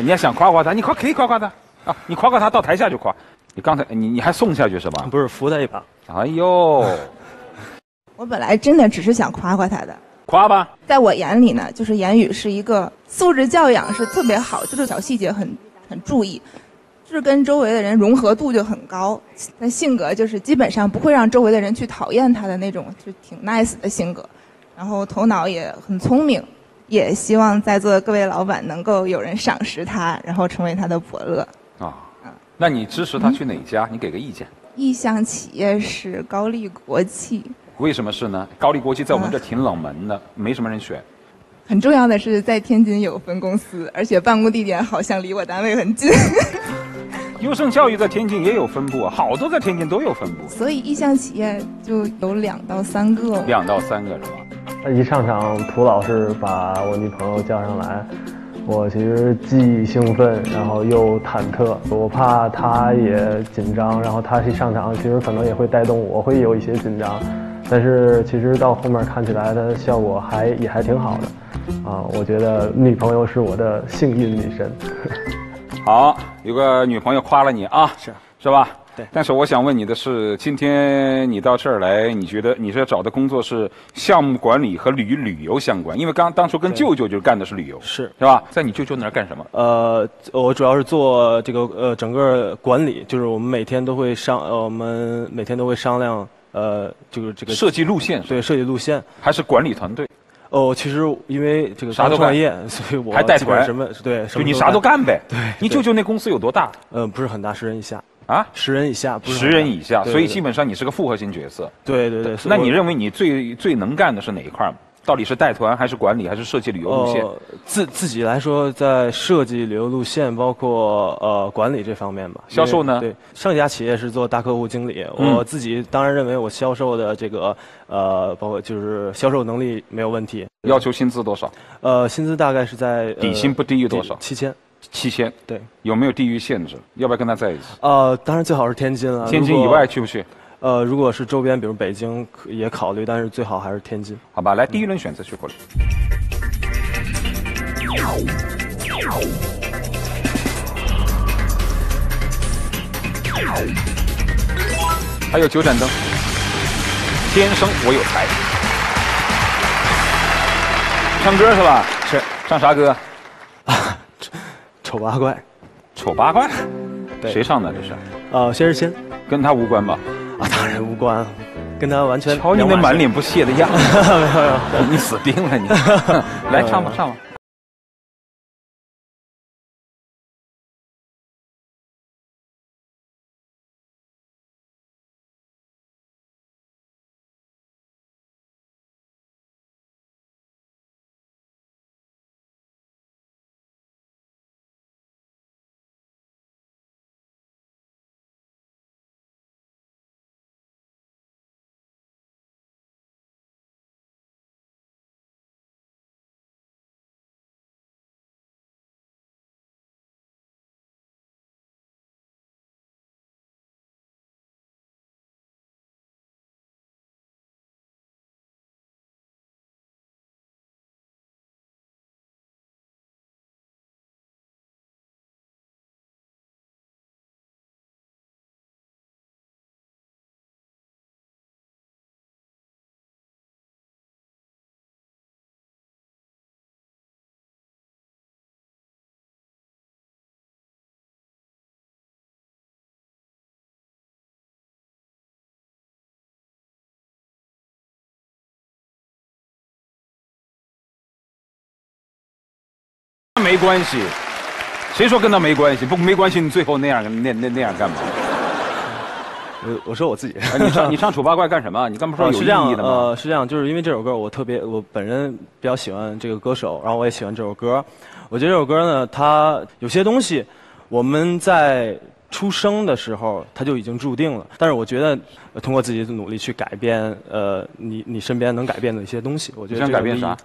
你要想夸夸他，你夸可以夸夸他啊，你夸夸他到台下就夸。你刚才你你还送下去是吧？不是扶他一把。哎呦，我本来真的只是想夸夸他的，夸吧。在我眼里呢，就是言语是一个素质教养是特别好，就是小细节很很注意，就是跟周围的人融合度就很高。那性格就是基本上不会让周围的人去讨厌他的那种，就挺 nice 的性格。然后头脑也很聪明，也希望在座的各位老板能够有人赏识他，然后成为他的伯乐。啊，那你支持他去哪家？你给个意见。意向企业是高丽国际。为什么是呢？高丽国际在我们这挺冷门的，没什么人选。很重要的是在天津有分公司，而且办公地点好像离我单位很近。优胜教育在天津也有分部，好多在天津都有分部。所以意向企业就有两到三个。两到三个是吧？那一上场，涂老师把我女朋友叫上来。我其实既兴奋，然后又忐忑，我怕他也紧张，然后他一上场，其实可能也会带动我，会有一些紧张。但是其实到后面看起来的效果还也还挺好的，啊，我觉得女朋友是我的幸运女神。好，有个女朋友夸了你啊，是是吧？对，但是我想问你的是，今天你到这儿来，你觉得你是要找的工作是项目管理和旅旅游相关？因为刚当初跟舅舅就干的是旅游，是是吧？在你舅舅那儿干什么？呃，我主要是做这个呃整个管理，就是我们每天都会商，呃，我们每天都会商量，呃，就是这个设计路线，对，设计路线还是管理团队？哦，其实因为这个啥都创业，所以我还带团什么对，就你啥都干呗。对，你舅舅那公司有多大？呃，不是很大，十人以下。啊，十人以下，不是十人以下，所以基本上你是个复合型角色。对对对。那你认为你最最能干的是哪一块？到底是带团，还是管理，还是设计旅游路线？自自己来说，在设计旅游路线，包括呃管理这方面吧。销售呢？对，上一家企业是做大客户经理，我自己当然认为我销售的这个呃，包括就是销售能力没有问题。要求薪资多少？呃，薪资大概是在底薪不低于多少？七千。七千，对，有没有地域限制？要不要跟他在一起？呃，当然最好是天津了。天津以外去不去？呃，如果是周边，比如北京也考虑，但是最好还是天津。好吧，来第一轮选择去过来。还有九盏灯，天生我有才，唱歌是吧？是，唱啥歌？丑八怪，丑八怪，谁唱的这是？呃，薛之谦，跟他无关吧？啊，当然无关，跟他完全。瞧你那满脸不屑的样子，没有没有，你死定了你！来唱吧唱吧。没关系，谁说跟他没关系？不没关系，你最后那样那那那样干嘛？我我说我自己。你唱你唱《丑八怪》干什么？你刚不说有意义的吗？呃，是这样，就是因为这首歌我特别，我本人比较喜欢这个歌手，然后我也喜欢这首歌。我觉得这首歌呢，它有些东西我们在出生的时候它就已经注定了，但是我觉得通过自己的努力去改变，呃，你你身边能改变的一些东西，我觉得想改变啥？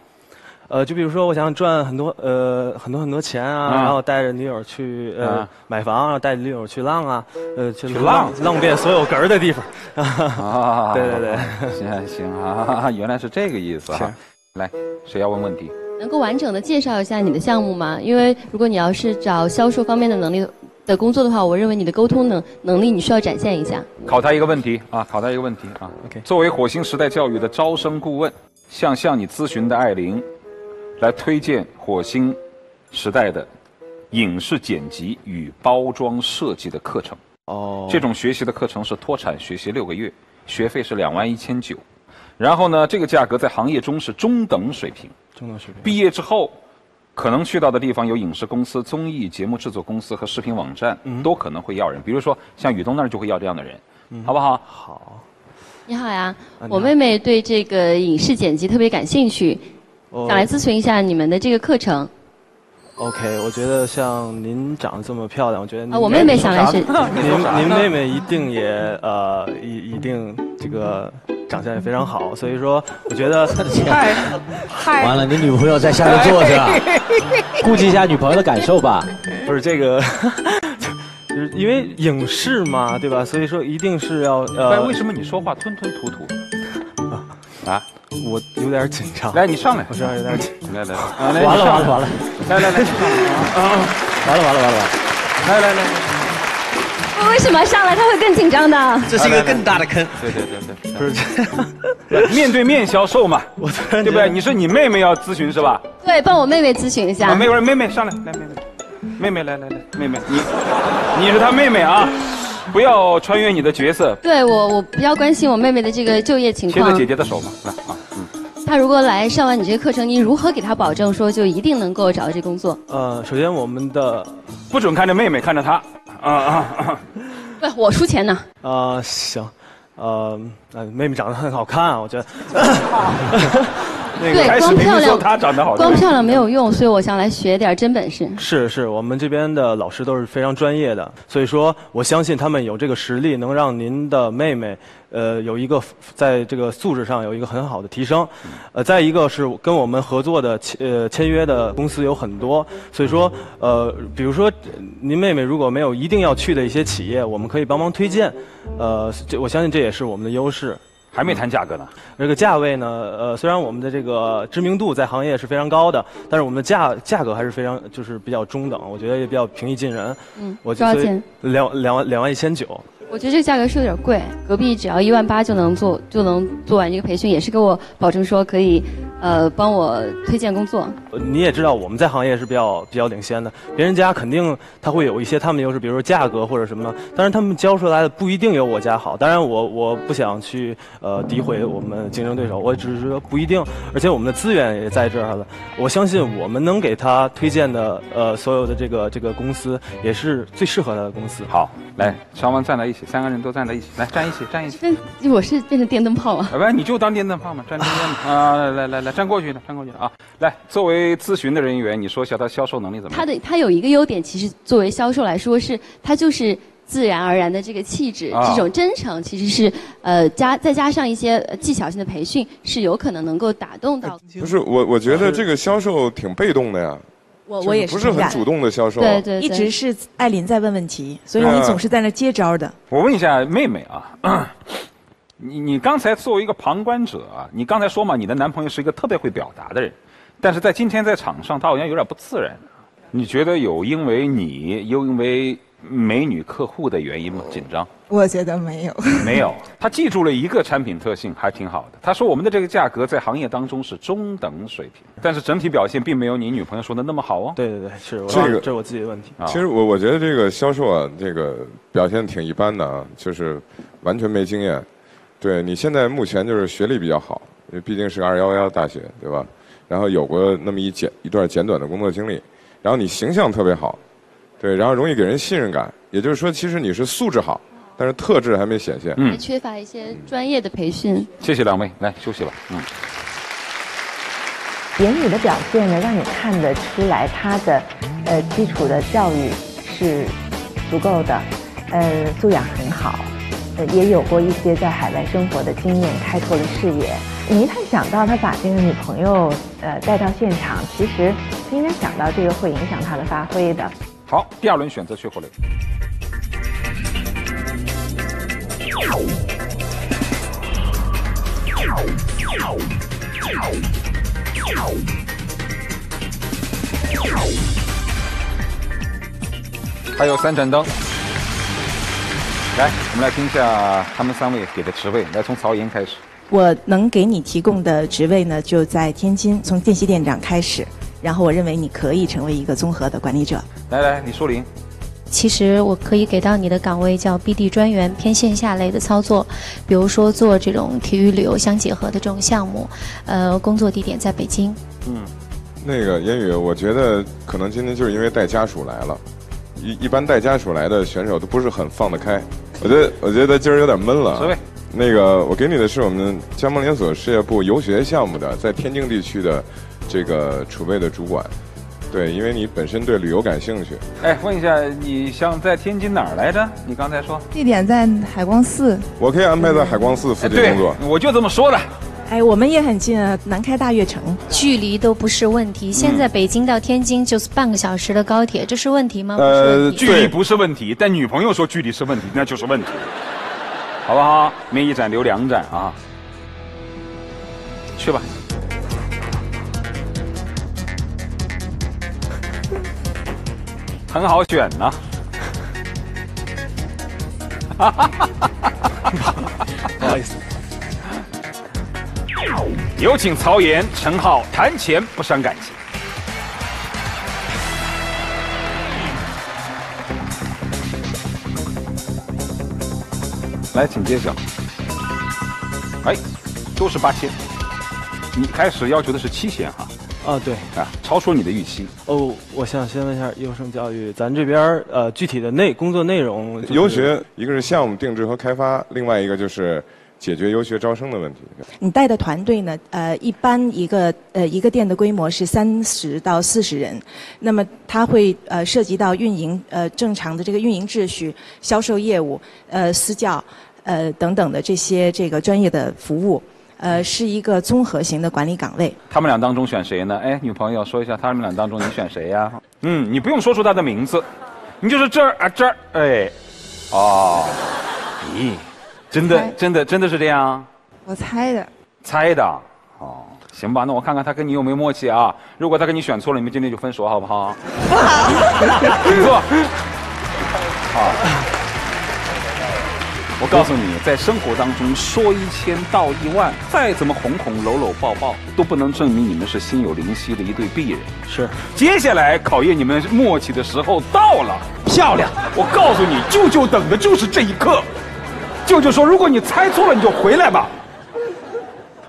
呃，就比如说，我想赚很多呃很多很多钱啊，然后带着女友去呃买房，带着女友去浪啊，呃去浪浪遍所有哏儿的地方。啊，对 对对，行行啊，原来是这个意思哈。来，谁要问问题？能够完整的介绍一下你的项目吗？因为如果你要是找销售方面的能力的工作的话，我认为你的沟通能能力你需要展现一下。考他一个问题啊，考他一个问题啊。OK 作为火星时代教育的招生顾问，向向你咨询的艾琳，来推荐火星时代的影视剪辑与包装设计的课程。哦，这种学习的课程是脱产学习六个月，学费是两万一千九。然后呢，这个价格在行业中是中等水平。中等水平。毕业之后，可能去到的地方有影视公司、综艺节目制作公司和视频网站，都可能会要人。比如说像宇东那儿就会要这样的人，好不好？好，你好呀，我妹妹对这个影视剪辑特别感兴趣，哦想来咨询一下你们的这个课程。OK，我觉得像您长得这么漂亮，我觉得我妹妹想来是，您 您妹妹一定也呃一一定这个长相也非常好，所以说我觉得 太太，完了，你女朋友在下面坐着，顾及一下女朋友的感受吧。不是这个，就是因为影视嘛，对吧？所以说一定是要哎，呃为，什么你说话吞吞吐吐？啊，我有点紧张，来，你上来，我身上有点紧，来来来，啊来完了完了完了。来来来，完了完了完了！来来来，为什么上来他会更紧张的？这是一个更大的坑。对对对对，不是。这样，面对面销售嘛，我突然对不对？你是你妹妹要咨询是吧？对，帮我妹妹咨询一啊，下。妹妹妹妹上来，来妹妹，妹妹来来来，妹妹你你是她妹妹啊，不要穿越你的角色，对我，我比较关心我妹妹的这个就业情况。牵着姐。姐的手嘛，来啊，嗯，她如果来上完你这个课程，你如何给他保证说就一定能够找到这工作？呃，首先我们的不准看着妹妹，看着他，啊啊啊！不，我出钱呢。呃行，呃呃妹妹长得很好看啊，我觉得。那对开始明明说光漂亮她长得好，光漂亮没有用，所以我想来学点真本事。是是，我们这边的老师都是非常专业的，所以说我相信他们有这个实力，能让您的妹妹，呃，有一个在这个素质上有一个很好的提升。呃，再一个是跟我们合作的签呃签约的公司有很多，所以说呃，比如说呃您妹妹如果没有一定要去的一些企业，我们可以帮忙推荐。呃，这我相信这也是我们的优势。还没谈价格呢。这个价位呢，呃，虽然我们的这个知名度在行业是非常高的，但是我们的价价格还是非常就是比较中等，我觉得也比较平易近人。嗯，我所以多少钱？两两万两万一千九。我觉得这个价格是有点贵，隔壁只要一万八就能做就能做完这个培训，也是给我保证说可以，呃，帮我推荐工作。呃你也知道我们在行业是比较比较领先的，别人家肯定他会有一些他们优势，比如说价格或者什么的，但是他们教出来的不一定有我家好。当然我我不想去呃诋毁我们竞争对手，我只是说不一定，而且我们的资源也在这儿了。我相信我们能给他推荐的呃所有的这个这个公司也是最适合他的公司。好，来，双方站在一起，三个人都站在一起，来站一起，站一起。那我是变成电灯泡了。要不然你就当电灯泡嘛，站中间嘛。啊，来来来来，站过去的，站过去的啊。来，作为咨询的人员，你说一下他销售能力怎么样？他的他有一个优点，其实作为销售来说是，他就是自然而然的这个气质，啊这种真诚，其实是呃加再加上一些呃技巧性的培训，是有可能能够打动到。不是我，我觉得这个销售挺被动的呀，我我也是不是很主动的销售。对对对，一直是艾琳在问问题，所以你总是在那接招的。我问一下妹妹啊，你你刚才作为一个旁观者啊，你刚才说嘛，你的男朋友是一个特别会表达的人，但是在今天在场上，他好像有点不自然。你觉得有因为你，又因为美女客户的原因吗？紧张？我觉得没有。没有，他记住了一个产品特性，还挺好的。他说我们的这个价格在行业当中是中等水平，但是整体表现并没有你女朋友说的那么好哦。对对对，是我这个这是我自己的问题。啊其实我我觉得这个销售啊，这个表现挺一般的啊，就是完全没经验。对你现在目前就是学历比较好，因为毕竟是个二幺幺大学，对吧？然后有过那么一简一段简短的工作经历，然后你形象特别好，对，然后容易给人信任感。也就是说，其实你是素质好，但是特质还没显现。嗯缺乏一些专业的培训。谢谢两位，来休息吧。嗯。言语的表现呢，让你看得出来他的呃基础的教育是足够的，呃素养很好，呃也有过一些在海外生活的经验，开拓了视野。你一旦想到他把这个女朋友呃带到现场，其实应该想到这个会影响他的发挥的。好，第二轮选择缺口类。还有三盏灯。来，我们来听一下他们三位给的职位。来，从曹岩开始。我能给你提供的职位呢，就在天津，从电系店长开始。然后我认为你可以成为一个综合的管理者。来来，李淑玲。其实我可以给到你的岗位叫 BD 专员，偏线下类的操作，比如说做这种体育旅游相结合的这种项目。呃，工作地点在北京。嗯，那个言语，我觉得可能今天就是因为带家属来了。一一般带家属来的选手都不是很放得开。我觉得我觉得今儿有点闷了。那个我给你的是我们加盟连锁事业部游学项目的，在天津地区的这个储备的主管。对，因为你本身对旅游感兴趣。哎，问一下，你想在天津哪儿来着？你刚才说地点在海光寺。我可以安排在海光寺附近工作。我就这么说的。哎，我们也很近啊，南开大悦城，距离都不是问题。现在北京到天津就是半个小时的高铁，这是问题吗？呃，距离不是问题，但女朋友说距离是问题，那就是问题，好不好？免一盏留两盏啊，去吧。很好选呐，不好意思。有请曹岩、陈浩谈钱不伤感情。来，请揭晓。哎，都是八千。你开始要求的是七千哈。啊，对啊，超出了你的预期。哦，我想先问一下优胜教育，咱这边呃具体的内工作内容，游学一个是项目定制和开发，另外一个就是解决游学招生的问题。你带的团队呢？呃，一般一个呃一个店的规模是三十到四十人，那么它会呃涉及到运营呃正常的这个运营秩序、销售业务、呃私教呃等等的这些这个专业的服务。呃，是一个综合型的管理岗位。他们俩当中选谁呢？哎，女朋友说一下，他们俩当中你选谁呀？嗯，你不用说出他的名字，你就是这儿啊这儿，哎，哦，咦，真的真的真的是这样？我猜的。猜的？哦，行吧，那我看看他跟你有没有默契啊？如果他跟你选错了，你们今天就分手好不好？不好。请坐。好。我告诉你，在生活当中说一千道一万，再怎么哄哄搂搂抱抱，都不能证明你们是心有灵犀的一对璧人。是，接下来考验你们默契的时候到了。漂亮！我告诉你，舅舅等的就是这一刻。舅舅说，如果你猜错了，你就回来吧。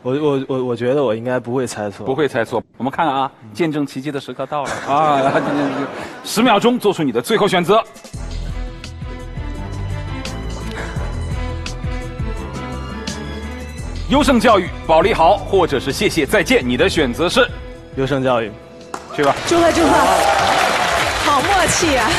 我我我我觉得我应该不会猜错，不会猜错。我们看看啊，见证奇迹的时刻到了啊！十秒钟，做出你的最后选择。优胜教育，保利豪，或者是谢谢再见，你的选择是优胜教育，去吧。祝贺祝贺，好默契啊！